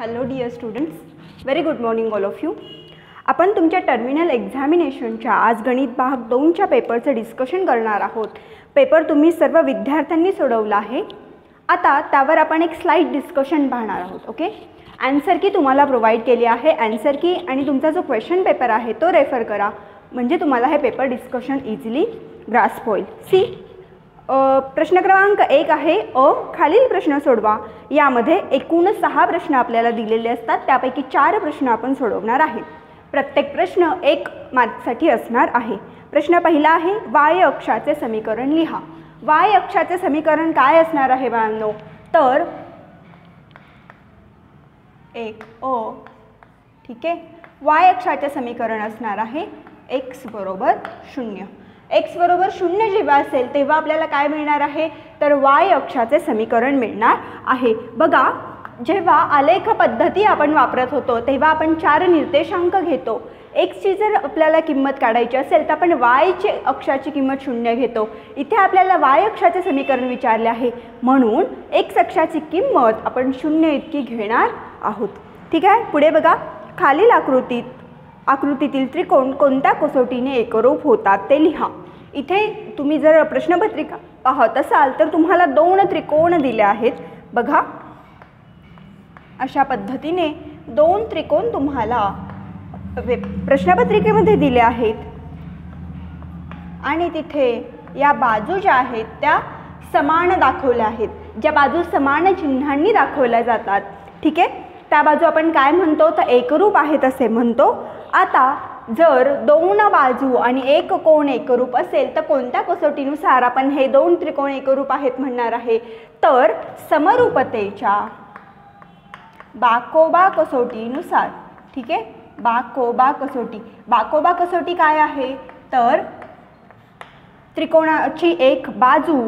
Hello dear students very good morning all of you आपण तुमच्या terminal एक्झामिनेशनच्या आज गणित भाग दोनच्या पेपरचं डिस्कशन करणार आहोत. पेपर तुम्ही सर्व विद्यार्थ्यांनी सोडवला आहे. आता त्यावर आपण एक स्लाईड डिस्कशन पाहणार आहोत ओके ॲन्सर की तुम्हाला प्रोव्हाइड केली आहे. ॲन्सर की आणि तुमचा जो क्वेश्चन पेपर आहे तो रेफर करा. म्हणजे तुम्हाला हे पेपर डिस्कशन इझिली ग्रास्प होईल. सी प्रश्न क्रमांक एक आहे अ खालील प्रश्न सोडवा. यामध्ये एकूण सहा प्रश्न आपल्याला दिलेले असतात त्यापैकी चार प्रश्न आपण सोडवणार आहे. प्रत्येक प्रश्न एक मार्कसाठी असणार आहे. प्रश्न पहिला आहे वाय अक्षाचे समीकरण लिहा. वाय अक्षाचे समीकरण काय असणार आहे बाळांनो? तर एक अ ठीक आहे. वाय अक्षाचे समीकरण असणार आहे एक्स बरोबर शून्य. एक्स बरोबर शून्य जेव्हा असेल तेव्हा आपल्याला काय मिळणार आहे? तर वाय अक्षाचे समीकरण मिळणार आहे. बघा जेव्हा आलेख पद्धती आपण वापरत होतो तेव्हा आपण चार निर्देशांक घेतो. एक्सची जर आपल्याला किंमत काढायची असेल तर आपण वायची अक्षाची किंमत शून्य घेतो. इथे आपल्याला वाय अक्षाचे समीकरण विचारले आहे. म्हणून एक्स अक्षाची किंमत आपण शून्य इतकी घेणार आहोत. ठीक आहे? पुढे बघा. खालील आकृतीत आकृतीतील त्रिकोण कोणत्या कसोटीने एकरूप होतात ते लिहा. इथे तुम्ही जर प्रश्नपत्रिका पाहत असाल तर तुम्हाला दोन त्रिकोण दिले आहेत. बघा. अशा पद्धतीने दोन त्रिकोण तुम्हाला प्रश्नपत्रिकेमध्ये दिले आहेत. आणि तिथे या बाजू ज्या आहेत त्या समान दाखवल्या आहेत. ज्या बाजू समान चिन्हांनी दाखवल्या जातात. ठीक आहे? त्या बाजू आपण काय म्हणतो? तर एकरूप आहेत असे म्हणतो. आता जर दोन बाजू आणि एक कोण एकरूप असेल तर कोणत्या कसोटीनुसार आपण हे दोन त्रिकोण एकरूप आहेत म्हणणार आहे? तर समरूपतेच्या बाकोबा कसोटीनुसार ठीक आहे? बाकोबा कसोटी. बाकोबा कसोटी काय आहे? तर त्रिकोणाची एक बाजू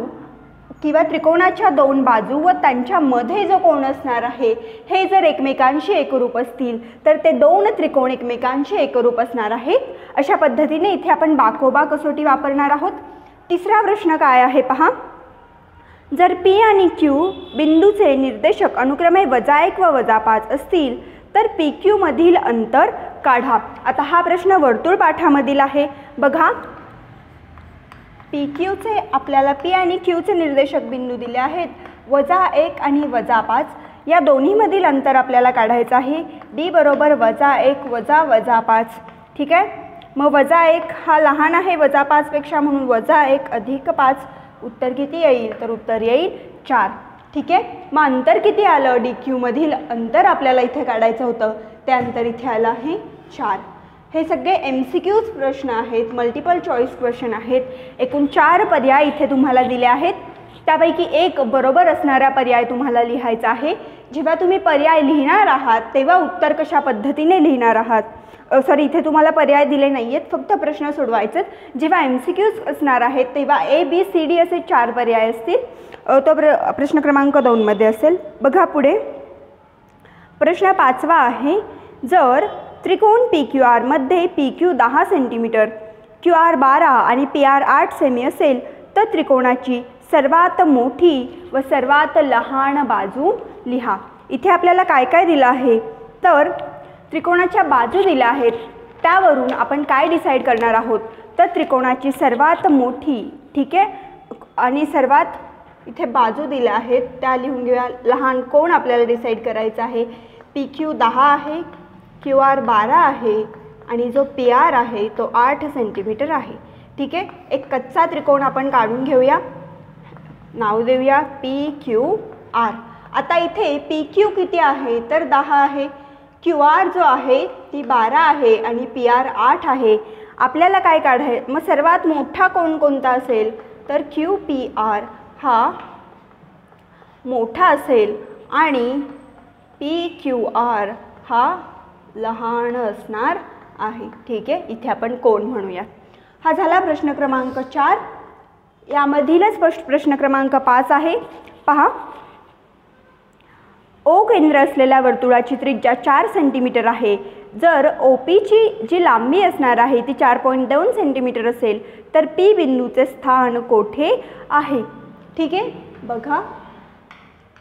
किंवा त्रिकोणाच्या दोन बाजू व त्यांच्यामध्ये जो कोण असणार आहे हे जर एकमेकांशी एकरूप असतील तर ते दोन त्रिकोण एकमेकांशी एकरूप असणार आहेत. अशा पद्धतीने इथे आपण बाकोबा कसोटी वापरणार आहोत. तिसरा प्रश्न काय आहे पहा. जर पी आणि क्यू बिंदूचे निर्देशक अनुक्रमे वजा एक व वजा पाच असतील तर पी क्यूमधील अंतर काढा. आता हा प्रश्न वर्तुळ पाठामधील आहे. बघा पी क्यूचे आपल्याला पी आणि क्यूचे निर्देशक बिंदू दिले आहेत. वजा एक आणि वजा पाच. या दोन्हीमधील अंतर आपल्याला काढायचं आहे. डी बरोबर वजा एक वजा वजा पाच. ठीक आहे? मग वजा एक हा लहान आहे वजा पाचपेक्षा म्हणून वजा एक अधिक पाच. उत्तर किती येईल? तर उत्तर येईल चार. ठीक आहे? मग अंतर किती आलं? डी क्यूमधील अंतर आपल्याला इथे काढायचं होतं. ते अंतर इथे आलं आहे चार. हे सगळे एम सी क्यूज प्रश्न आहेत मल्टिपल चॉईस क्वेश्चन आहेत. एकूण चार पर्याय इथे तुम्हाला दिले आहेत. त्यापैकी एक बरोबर असणारा पर्याय तुम्हाला लिहायचा आहे. जेव्हा तुम्ही पर्याय लिहिणार आहात तेव्हा उत्तर कशा पद्धतीने लिहिणार आहात? सॉरी इथे तुम्हाला पर्याय दिले नाही आहेत फक्त प्रश्न सोडवायचेत. जेव्हा एम सी क्यूज असणार आहेत तेव्हा ए बी सी डी असे चार पर्याय असतील. तो प्र प्रश्न क्रमांक दोनमध्ये असेल. बघा पुढे. प्रश्न पाचवा आहे. जर त्रिकोण पी क्यू आरमध्ये पी क्यू दहा सेंटीमीटर क्यू आर बारा आणि पी आर आठ सेमी असेल तर त्रिकोणाची सर्वात मोठी व सर्वात लहान बाजू लिहा. इथे आपल्याला काय काय दिलं आहे? तर त्रिकोणाच्या बाजू दिल्या आहेत. त्यावरून आपण काय डिसाईड करणार आहोत? तर त्रिकोणाची सर्वात मोठी ठीक आहे? आणि सर्वात इथे बाजू दिल्या आहेत त्या लिहून घेऊया. लहान कोण आपल्याला डिसाईड करायचं आहे? पी क्यू दहा आहे क्यू आर बारा आहे आणि जो पी आर आहे तो आठ सेंटीमीटर आहे. ठीक आहे? एक कच्चा त्रिकोण आपण काढून घेऊया. नाव देऊया पी क्यू आर. आता इथे पी क्यू किती आहे? तर दहा आहे. क्यू आर जो आहे ती बारा आहे आणि पी आर आठ आहे. आपल्याला काय काढाय मग सर्वात मोठा कोण कोणता असेल? तर क्यू पी आर. हा मोठा असेल आणि पी क्यू आर हा लहान असणार आहे. ठीक आहे? इथे आपण कोण म्हणूया हा झाला प्रश्न क्रमांक चार. यामधीलच प्रश्न प्रश्न क्रमांक पाच आहे. पहा. ओ केंद्र असलेल्या वर्तुळाची त्रिज्या चार सेंटीमीटर आहे. जर ओ पीची जी लांबी असणार आहे ती चार पॉईंट दोन सेंटीमीटर असेल तर पी बिंदूचे स्थान कोठे आहे? ठीक आहे? बघा.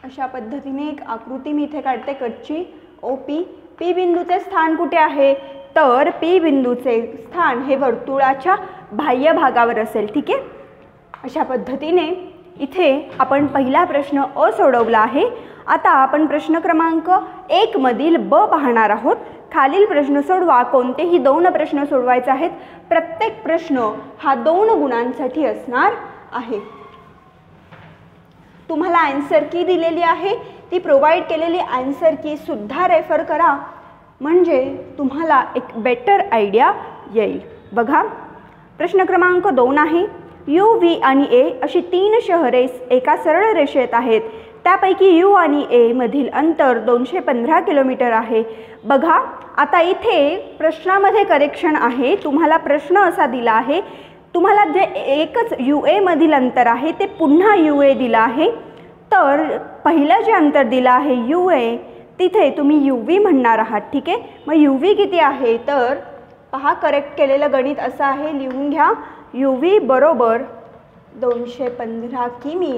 अशा पद्धतीने एक आकृती मी इथे काढते कच्ची ओ पी पी बिंदूचे स्थान कुठे आहे? तर पी बिंदूचे स्थान हे वर्तुळाच्या बाह्य भागावर असेल ठीक आहे? अशा पद्धतीने इथे आपण पहिला प्रश्न अ सोडवला आहे. आता आपण प्रश्न क्रमांक एकमधील ब पाहणार आहोत. खालील प्रश्न सोडवा कोणतेही दोन प्रश्न सोडवायचे आहेत. प्रत्येक प्रश्न हा दोन गुणांसाठी असणार आहे. तुम्हाला आन्सर की दिलेली आहे. ती प्रोव्हाइड केलेली आन्सर की सुद्धा रेफर करा. म्हणजे तुम्हाला एक बेटर आयडिया येईल. बघा प्रश्न क्रमांक दोन आहे. यू व्ही आणि ए अशी तीन शहरे एका सरळ रेषेत आहेत. त्यापैकी यू आणि ए मधील अंतर दोनशे पंधरा किलोमीटर आहे. बघा आता इथे प्रश्नामध्ये करेक्शन आहे. तुम्हाला प्रश्न असा दिला आहे. तुम्हाला जे एकच यू एमधील अंतर आहे ते पुन्हा यू ए दिलं आहे. तर पहिलं जे अंतर दिलं आहे यू ए तिथे तुम्ही यू व्ही म्हणणार आहात ठीक आहे? मग यू व्ही किती आहे? तर पहा करेक्ट केलेलं गणित असं आहे लिहून घ्या. यू व्ही बरोबर दोनशे पंधरा किमी.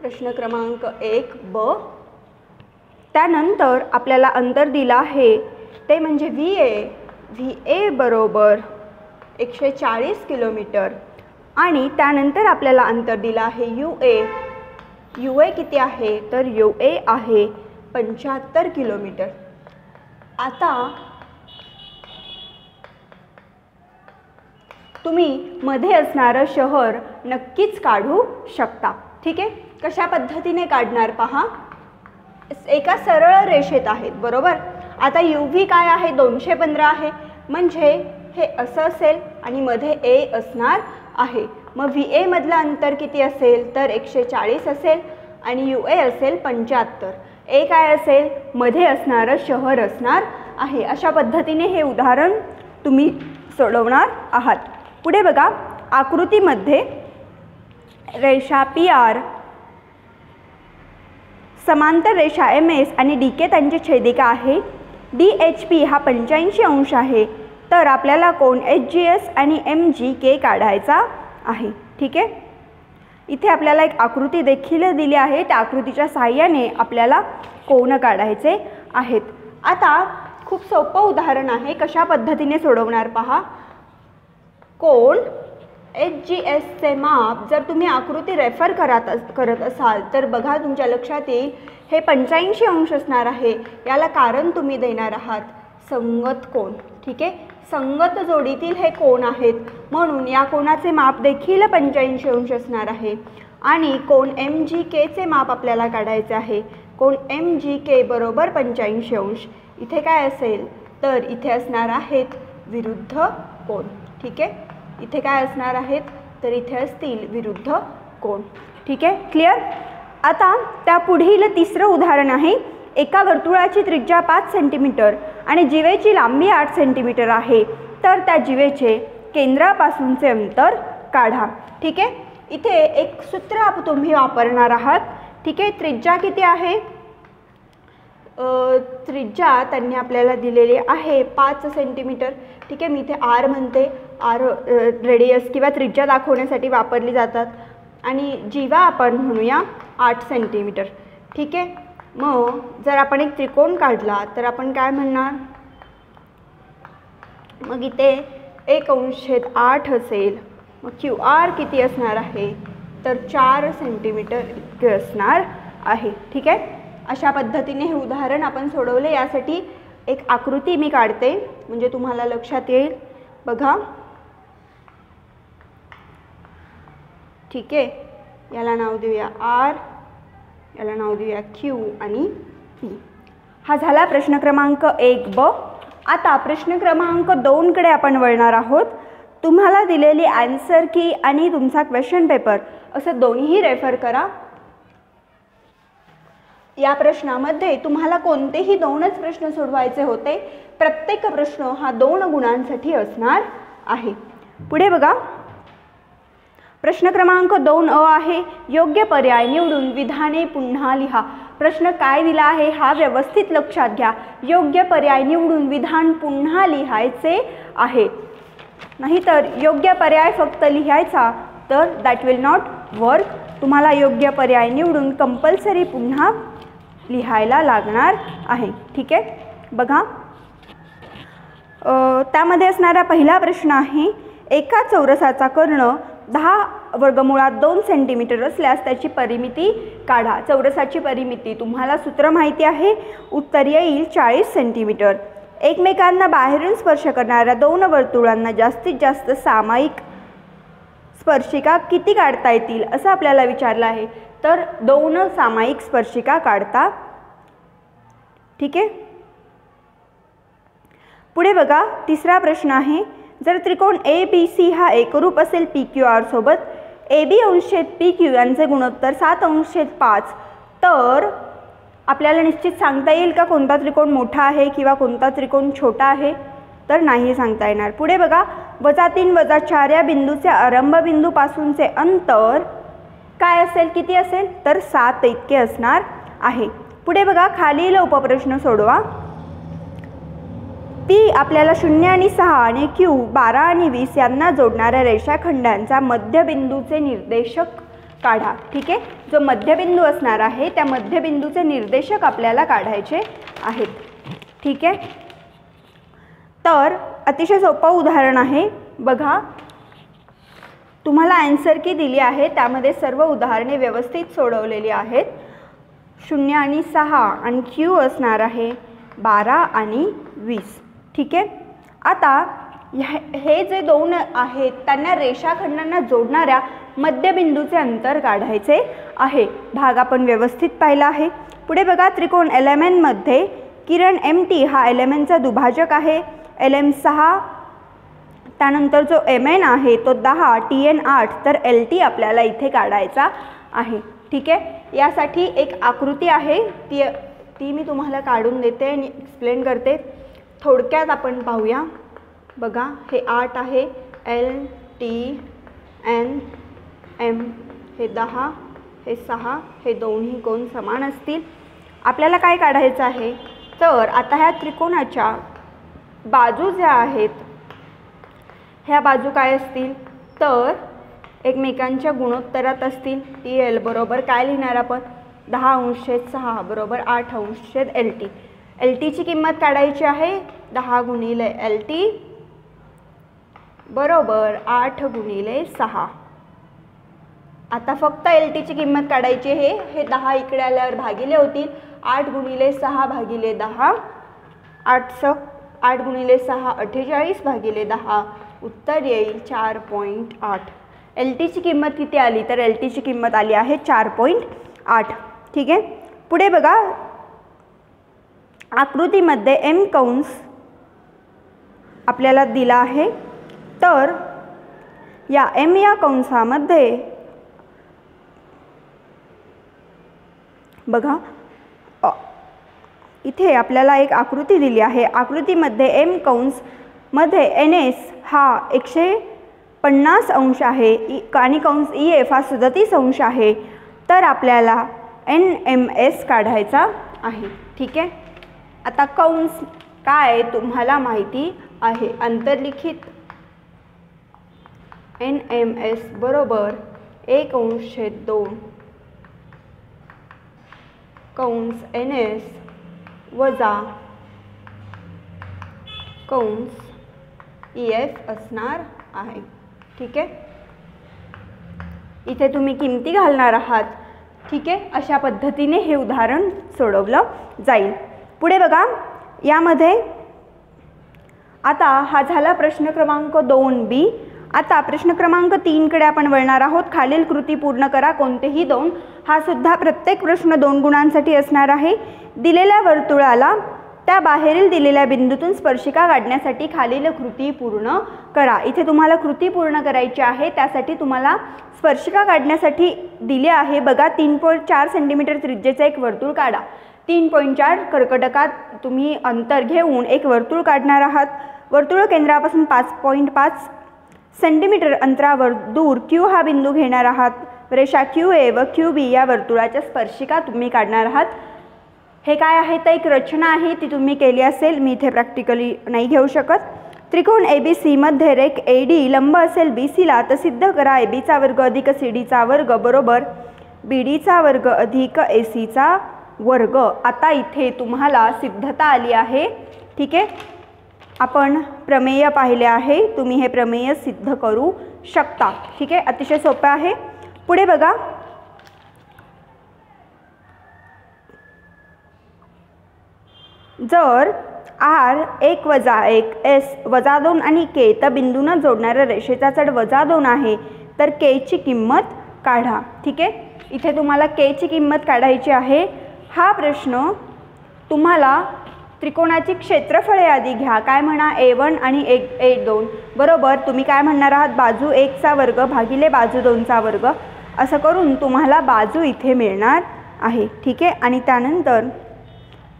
प्रश्न क्रमांक एक ब. त्यानंतर आपल्याला अंतर दिलं आहे ते म्हणजे व्ही ए. व्ही ए बरोबर एकशे चाळीस किलोमीटर. आणि त्यानंतर आपल्याला अंतर दिलं आहे यू ए यू ए किती आहे? तर यू ए आहे पंच्याहत्तर किलोमीटर. आता तुम्ही मध्ये असणारं शहर नक्कीच काढू शकता. ठीक आहे? कशा पद्धतीने काढणार पहा? एका सरळ रेषेत आहेत बरोबर? आता यू व्ही काय आहे? दोनशे पंधरा आहे. म्हणजे हे असं असेल आणि मध्ये ए असणार आहे. मग व्ही एमधलं अंतर किती असेल? तर एकशे चाळीस असेल आणि यू ए असेल पंच्याहत्तर. ए काय असेल? मध्ये असणारं शहर असणार आहे. अशा पद्धतीने हे उदाहरण तुम्ही सोडवणार आहात. पुढे बघा. आकृतीमध्ये रेषा पी आर समांतर रेषा एम एस आणि डी के त्यांची छेदिका आहे. डी एच पी हा पंच्याऐंशी अंश आहे. तर आपल्याला कोण एच जी एस आणि एम जी के काढायचा आहे. ठीक आहे? इथे आपल्याला एक आकृती देखील दिली आहे. त्या आकृतीच्या साहाय्याने आपल्याला कोण काढायचे आहेत. आता खूप सोपं उदाहरण आहे. कशा पद्धतीने सोडवणार पहा. कोण एच जी एसचे माप जर तुम्ही आकृती रेफर करत अस करत असाल तर बघा तुमच्या लक्षात येईल. हे पंच्याऐंशी अंश असणार आहे. याला कारण तुम्ही देणार आहात. संगत कोण? ठीक आहे? संगत जोडीतील हे कोण आहेत? म्हणून या कोणाचे माप देखील पंच्याऐंशी अंश असणार आहे. आणि कोण एम जी केचे माप आपल्याला काढायचे आहे? कोण एम जी के बरोबर पंच्याऐंशी अंश. इथे काय असेल? तर इथे असणार आहेत विरुद्ध कोण? ठीक आहे? इथे काय असणार आहेत? तर इथे असतील विरुद्ध कोण? ठीक आहे? क्लिअर आता त्या पुढील तिसरं उदाहरण आहे. एका वर्तुळाची त्रिज्या पाच सेंटीमीटर आणि जिवेची लांबी आठ सेंटीमीटर आहे. तर त्या जिवेचे केंद्रापासूनचे अंतर काढा. ठीक आहे? इथे एक सूत्र आप तुम्ही वापरणार आहात. ठीक आहे? त्रिज्या किती आहे? त्रिज्या त्यांनी आपल्याला दिलेली आहे पाच सेंटीमीटर ठीक आहे? मी इथे आर म्हणते. आर रेडियस किंवा त्रिज्या दाखवण्यासाठी वापरली जातात. आणि जीवा आपण म्हणूया आठ सेंटीमीटर ठीक आहे? मग जर आपण एक त्रिकोण काढला तर आपण काय म्हणणार? मग इथे एक अंशेद आठ असेल. मग क्यू आर किती असणार आहे? तर चार सेंटीमीटर इतके असणार आहे. ठीक आहे? अशा पद्धतीने हे उदाहरण आपण सोडवले. यासाठी एक आकृती मी काढते. म्हणजे तुम्हाला लक्षात येईल. बघा. ठीक आहे? याला नाव देऊया आर याला नाव देऊया क्यू आणि पी हा झाला प्रश्न क्रमांक एक ब. आता प्रश्न क्रमांक दोनकडे आपण वळणार आहोत. तुम्हाला दिलेली आन्सर की आणि तुमचा क्वेश्चन पेपर असं दोन्हीही रेफर करा. या प्रश्नामध्ये तुम्हाला कोणतेही दोनच प्रश्न सोडवायचे होते. प्रत्येक प्रश्न हा दोन गुणांसाठी असणार आहे. पुढे बघा. प्रश्न क्रमांक दोन अ आहे. योग्य पर्याय निवडून विधाने पुन्हा लिहा. प्रश्न काय दिला आहे हा व्यवस्थित लक्षात घ्या. योग्य पर्याय निवडून विधान पुन्हा लिहायचे आहे. नाहीतर योग्य पर्याय फक्त लिहायचा तर दॅट विल नॉट वर्क तुम्हाला योग्य पर्याय निवडून कंपल्सरी पुन्हा लिहायला लागणार आहे. ठीक आहे? बघा. त्यामध्ये असणारा पहिला प्रश्न आहे एका चौरसाचा कर्ण दहा वर्गमुळात दोन सेंटीमीटर असल्यास त्याची परिमिती काढा. चौरसाची परिमिती तुम्हाला सूत्र माहिती आहे. उत्तर येईल चाळीस सेंटीमीटर एकमेकांना बाहेरून स्पर्श करणाऱ्या दोन वर्तुळांना जास्तीत जास्त सामायिक स्पर्शिका किती काढता येतील असं आपल्याला विचारलं आहे. तर दोन सामायिक स्पर्शिका काढता. ठीक आहे? पुढे बघा तिसरा प्रश्न आहे. जर त्रिकोण ए बी सी हा एकरूप असेल पी क्यू आर सोबत ए बी अंशेत पी क्यू यांचे गुणोत्तर सात अंशेत पाच तर आपल्याला निश्चित सांगता येईल का कोणता त्रिकोण मोठा आहे किंवा कोणता त्रिकोण छोटा आहे? तर नाही सांगता येणार. पुढे बघा वजा तीन वजा चार या बिंदूचे आरंभ बिंदूपासूनचे अंतर काय असेल किती असेल? तर सात इतके असणार आहे. पुढे बघा खालील उपप्रश्न सोडवा. ती आपल्याला शून्य आणि सहा आणि क्यू बारा आणि वीस यांना जोडणाऱ्या रेषाखंडांचा मध्यबिंदूचे निर्देशक काढा. ठीक आहे? जो मध्यबिंदू असणार आहे त्या मध्यबिंदूचे निर्देशक आपल्याला काढायचे आहेत. ठीक आहे? तर अतिशय सोपं उदाहरण आहे. बघा. तुम्हाला ॲन्सर की दिली आहे त्यामध्ये सर्व उदाहरणे व्यवस्थित सोडवलेली आहेत. शून्य आणि सहा आणि क्यू असणार आहे. बारा आणि वीस. ठीक आहे? आता हे जे दोन आहेत त्यांना रेषाखंडांना जोडणाऱ्या मध्यबिंदूचे अंतर काढायचे आहे. भाग आपण व्यवस्थित पाहिला आहे. पुढे बघा त्रिकोण एल एम एनमध्ये किरण एम टी हा एल एम एनचा दुभाजक आहे. एल एम सहा त्यानंतर जो एम एन आहे तो दहा टी एन आठ तर एल टी आपल्याला इथे काढायचा आहे. ठीक आहे? यासाठी एक आकृती आहे. ती ती मी तुम्हाला काढून देते आणि एक्सप्लेन करते. थोडक्यात आपण पाहूया. बघा हे आठ आहे. एल टी एन एम हे दहा हे सहा हे दोन्ही कोण समान असतील? आपल्याला काय काढायचं आहे? तर आता ह्या त्रिकोणाच्या बाजू ज्या आहेत ह्या बाजू काय असतील? तर एकमेकांच्या गुणोत्तरात असतील. टी एल बरोबर काय लिहिणार आपण? दहा अंशेत सहा बरोबर आठ अंशेत एल टी एल टीची किंमत काढायची आहे. दहा गुणिले एल टी बरोबर आठ गुणिले सहा. आता फक्त एल टीची किंमत काढायची आहे. हे दहा इकडे आल्यावर भागिले होतील. आठ गुणिले सहा भागिले दहा. आठ स आठ गुणिले सहा अठ्ठेचाळीस भागिले दहा. उत्तर येईल चार पॉईंट आठ. एल टीची किंमत किती आली? तर एल टीची किंमत आली आहे चार पॉईंट आठ. ठीक आहे? पुढे बघा. आकृतीमध्ये एम कंस आपल्याला दिला आहे. तर या एम या कंसामध्ये बघा इथे आपल्याला एक आकृती दिली आहे. आकृतीमध्ये एम कंसमध्ये एन एस हा एकशे पन्नास अंश आहे. आणि कंस ई एफ हा सदतीस अंश आहे. तर आपल्याला एन एम एस काढायचा आहे. ठीक आहे? आता कंस काय तुम्हाला माहिती आहे? अंतर्लिखित. एन एम एस बरोबर एक अंश दोन. कंस एन एस वजा कंस ई एफ असणार आहे. ठीक आहे? इथे तुम्ही किमती घालणार आहात. ठीक आहे? अशा पद्धतीने हे उदाहरण सोडवलं जाईल. पुढे बघा यामध्ये आता हा झाला प्रश्न क्रमांक दोन बी. आता प्रश्न क्रमांक तीनकडे आपण वळणार आहोत. खालील कृती पूर्ण करा कोणतेही दोन. हा सुद्धा प्रत्येक प्रश्न दोन गुणांसाठी असणार आहे. दिलेल्या वर्तुळाला त्या बाहेरील दिलेल्या बिंदूतून स्पर्शिका काढण्यासाठी खालील कृती पूर्ण करा. इथे तुम्हाला कृती पूर्ण करायची आहे त्यासाठी तुम्हाला स्पर्शिका काढण्यासाठी दिले आहे. बघा तीन पॉईंट चार सेंटीमीटर त्रिज्येचा एक वर्तुळ काढा. तीन पॉईंट चार कर्कटकात तुम्ही अंतर घेऊन एक वर्तुळ काढणार आहात. वर्तुळ केंद्रापासून पाच पॉईंट पाच सेंटीमीटर अंतरावर दूर क्यू हा बिंदू घेणार आहात. रेषा क्यू ए व क्यू बी या वर्तुळाच्या स्पर्शिका तुम्ही काढणार आहात. हे काय आहे? तर एक रचना आहे ती तुम्ही केली असेल. मी इथे प्रॅक्टिकली नाही घेऊ शकत. त्रिकोण ए बी सीमध्ये रेक ए डी लंब असेल बी सीला तर सिद्ध करा ए बीचा वर्ग अधिक सी डीचा वर्ग बरोबर बी डीचा वर्ग अधिक ए सीचा वर्ग. आता इथे तुम्हाला सिद्धता आली आहे. ठीक आहे? आपण प्रमेय पाहिले आहे. तुम्ही हे प्रमेय सिद्ध करू शकता. ठीक आहे? अतिशय सोपं आहे. पुढे बघा. जर आर एक वजा एक एस वजा दोन आणि के तर बिंदूनं जोडणाऱ्या रेषेचा चढ वजा दोन आहे तर केची किंमत काढा. ठीक आहे? इथे तुम्हाला केची किंमत काढायची आहे. हा प्रश्न तुम्हाला त्रिकोणाची क्षेत्रफळे आधी घ्या. काय म्हणा? ए वन आणि ए ए दोन. बरोबर? तुम्ही काय म्हणणार आहात? बाजू एकचा वर्ग भागिले बाजू दोनचा वर्ग. असं करून तुम्हाला बाजू इथे मिळणार आहे. ठीक आहे? आणि त्यानंतर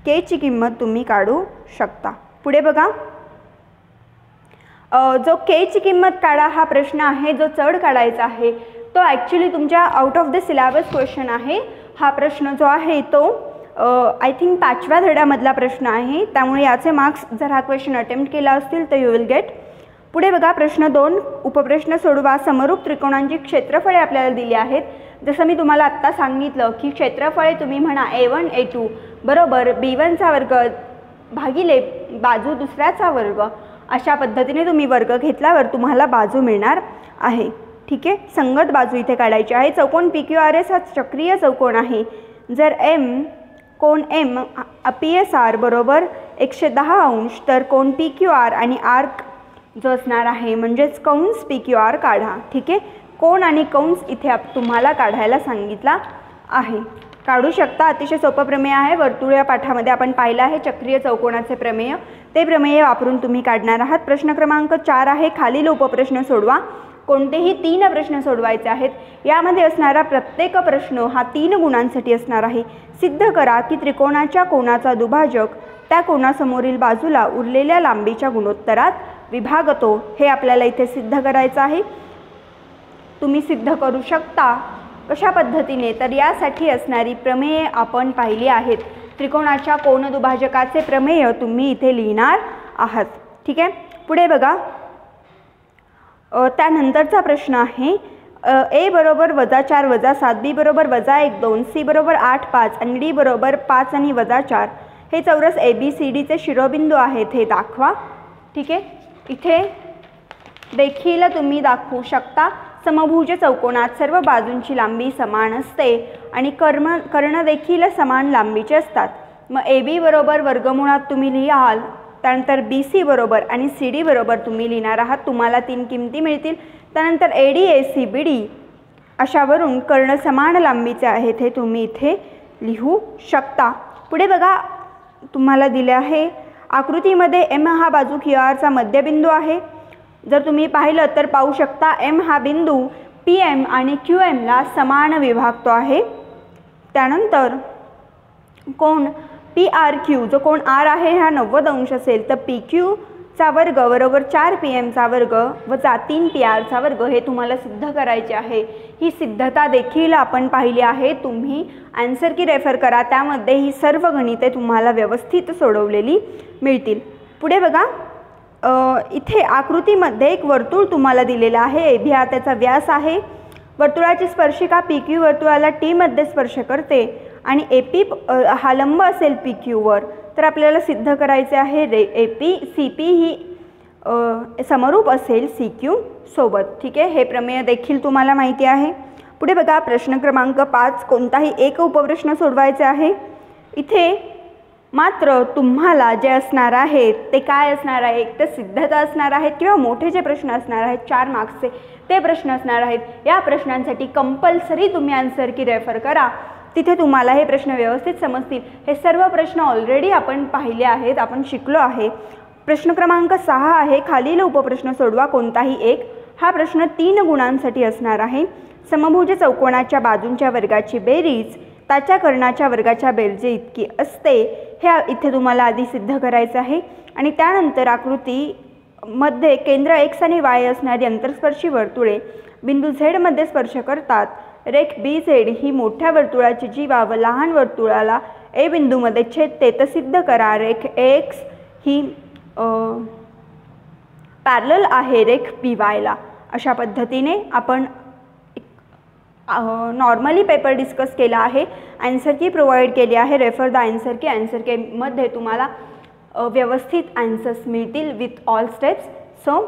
केची किंमत तुम्ही काढू शकता. पुढे बघा. जो केची किंमत काढा हा प्रश्न आहे. जो चढ काढायचा आहे तो ॲक्च्युली तुमच्या out of the syllabus question आहे. हा प्रश्न जो आहे तो आय थिंक पाचव्या धड्यामधला प्रश्न आहे. त्यामुळे याचे मार्क्स जर हा क्वेश्चन अटेम्प्ट केला असतील तर यू विल गेट पुढे बघा प्रश्न दोन उपप्रश्न सोडवा. समरूप त्रिकोणांची क्षेत्रफळे आपल्याला दिली आहेत. जसं मी तुम्हाला आत्ता सांगितलं की क्षेत्रफळे तुम्ही म्हणा ए वन ए टू बरोबर बी वनचा वर्ग भागिले बाजू दुसऱ्याचा वर्ग अशा पद्धतीने तुम्ही वर्ग घेतल्यावर तुम्हाला बाजू मिळणार आहे. ठीक? आहे संगत बाजू इथे काढायची आहे. चौकोन पी क्यू आर एस हा चक्रीय चौकोन आहे. जर एम कोण एम पी एस आर बरोबर एकशे दहा अंश तर कोण पी क्यू आर आणि आर्क जो असणार आहे म्हणजेच कंस पी क्यू आर काढा. ठीक? आहे कोण आणि कंस इथे आप तुम्हाला काढायला सांगितला आहे. काढू शकता. अतिशय सोपं प्रमेय आहे. वर्तुळ या पाठामध्ये आपण पाहिलं आहे चक्रीय चौकोनाचे प्रमेय. ते प्रमेय वापरून तुम्ही काढणार आहात. प्रश्न क्रमांक चार आहे. खालील उपप्रश्न सोडवा. कोणतेही तीन प्रश्न सोडवायचे आहेत यामध्ये असणारा प्रत्येक प्रश्न हा तीन गुणांसाठी असणार आहे. सिद्ध करा की त्रिकोणाच्या कोणाचा दुभाजक त्या कोणासमोरील बाजूला उरलेल्या लांबीच्या गुणोत्तरात विभागतो. हे आपल्याला इथे सिद्ध करायचं आहे. तुम्ही सिद्ध करू शकता. कशा पद्धतीने? तर यासाठी असणारी प्रमेय आपण पाहिली आहेत. त्रिकोणाच्या कोणदुभाजकाचे प्रमेय तुम्ही इथे लिहिणार आहात. ठीक आहे? पुढे बघा. त्यानंतरचा प्रश्न आहे ए बरोबर वजा चार वजा सात बी बरोबर वजा एक दोन सी बरोबर आठ पाच आणि डी बरोबर पाच आणि वजा चार हे चौरस ए बी सी डीचे शिरोबिंदू आहेत हे दाखवा. ठीक आहे? इथे देखील तुम्ही दाखवू शकता समभुज चौकोनात सर्व बाजूंची लांबी समान असते आणि कर्म कर्ण देखील समान लांबीचे असतात. मग ए बी बरोबर वर्गमुळात तुम्ही लिहाल. त्यानंतर बी सी बरोबर आणि सी डी बरोबर तुम्ही लिहिणार आहात. तुम्हाला तीन किमती मिळतील. त्यानंतर A D A C B D अशावरून कर्ण समान लांबीचे आहेत हे तुम्ही इथे लिहू शकता. पुढे बघा तुम्हाला दिले आहे आकृतीमध्ये एम हा बाजू क्यू आरचा मध्यबिंदू आहे. जर तुम्ही पाहिलं तर पाहू शकता एम हा बिंदू पी एम आणि क्यू एमला समान विभागतो आहे. त्यानंतर कोण? पी आर क्यू जो कोण आर आहे हा नव्वद अंश असेल तर पी क्यूचा वर्ग बरोबर चार पी एमचा वर्ग वजा तीन पी आरचा वर्ग हे तुम्हाला सिद्ध करायचे आहे. ही सिद्धता देखील आपण पाहिली आहे. तुम्ही आन्सर की रेफर करा. त्यामध्ये ही सर्व गणिते तुम्हाला व्यवस्थित सोडवलेली मिळतील. पुढे बघा. इथे आकृतीमध्ये एक वर्तुळ तुम्हाला दिलेलं आहे. ए भी हा त्याचा व्यास आहे. वर्तुळाची स्पर्शिका पी क्यू वर्तुळाला टीमध्ये स्पर्श करते. आणि ए पी हा लंब असेल पी क्यूवर तर आपल्याला सिद्ध करायचे आहे ray A P C P ही समरूप असेल सी क्यू सोबत. ठीक आहे? हे प्रमेय देखील तुम्हाला माहिती आहे. पुढे बघा प्रश्न क्रमांक पाच कोणताही एक उपप्रश्न सोडवायचे आहे. इथे मात्र तुम्हाला जे असणार आहेत ते काय असणार आहे? एक तर सिद्धता असणार आहेत किंवा मोठे जे प्रश्न असणार आहेत चार मार्क्सचे ते प्रश्न असणार आहेत. या प्रश्नांसाठी कंपल्सरी तुम्ही आन्सर की रेफर करा. तिथे तुम्हाला हे प्रश्न व्यवस्थित समजतील. हे सर्व प्रश्न ऑलरेडी आपण पाहिले आहेत आपण शिकलो आहे. प्रश्न क्रमांक सहा आहे खालील उपप्रश्न सोडवा कोणताही एक. हा प्रश्न तीन गुणांसाठी असणार आहे. समभुज चौकोनाच्या बाजूंच्या वर्गाची बेरीज त्याच्या कर्णाच्या वर्गाच्या बेरजे इतकी असते हे इथे तुम्हाला आधी सिद्ध करायचं आहे. आणि त्यानंतर आकृतीमध्ये केंद्र एक्स आणि वाय असणारी अंतरस्पर्शी वर्तुळे बिंदू झेडमध्ये स्पर्श करतात. रेख बी झेड ही मोठ्या वर्तुळाची जीवा व लहान वर्तुळाला ए बिंदूमध्ये छेदते तर सिद्ध करा. रेख एक्स ही पॅरल आहे रेख पी वायला अशा पद्धतीने आपण नॉर्मली पेपर डिस्कस केला आहे. ॲन्सर की प्रोव्हाइड केली आहे. Refer the answer key answer केमध्ये तुम्हाला व्यवस्थित ॲन्सर्स मिळतील विथ ऑल स्टेप्स सो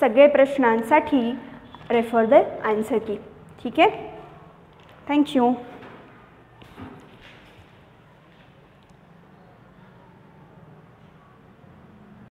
सगळे प्रश्नांसाठी रेफर द ॲन्सर की ठीक आहे? Thank you.